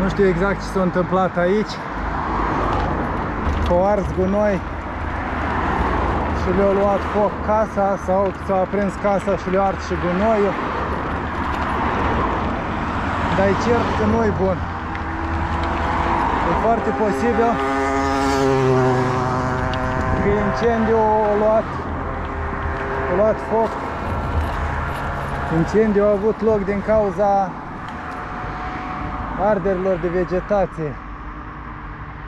Nu știu exact ce s-a întâmplat aici. Au ars gunoi și le-au luat foc casa sau s-a aprins casa și le-au ars și gunoiul. Dar e cert că nu e bun. E foarte posibil că incendiul a luat, a luat foc. Incendiul a avut loc din cauza arderilor de vegetație.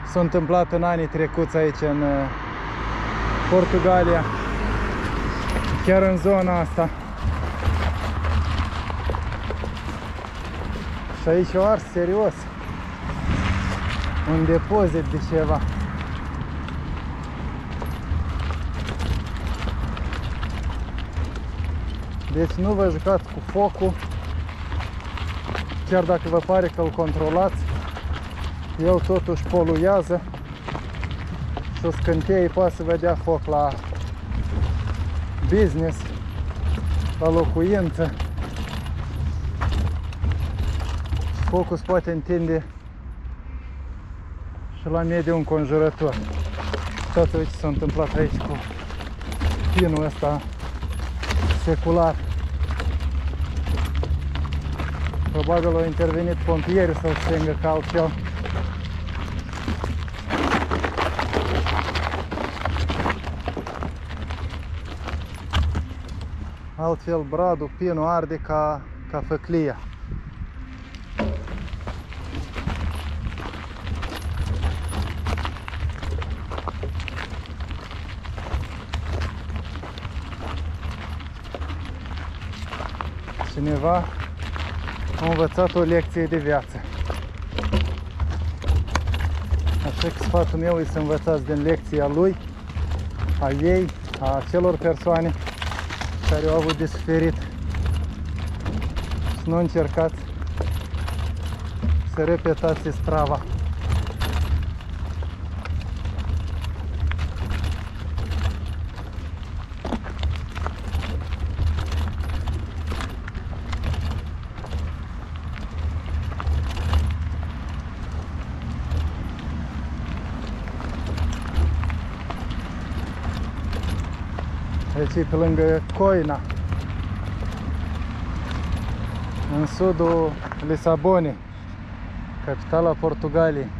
S-a întâmplat în anii trecuți aici în uh, Portugalia, chiar în zona asta. Și aici o ars serios. Un depozit de ceva. Deci nu vă jucați cu focul, chiar dacă vă pare că îl controlați, el totuși poluează și o scânteie poate să vă dea foc la business, la locuință. Focul se poate întinde și la mediul înconjurător. Uitați-vă ce s-a întâmplat aici cu pinul ăsta secular. Probabil au intervenit pompieri să-l stingă ca altceva. Altfel bradul, pinul arde ca, ca făclia. Cineva a învățat o lecție de viață. Așa că sfatul meu este să învățați din lecția lui, a ei, a celor persoane care au avut de suferit. Și nu încercați să repetați strava. Deci e pe lângă Coina, în sudul Lisabonei, capitala Portugaliei.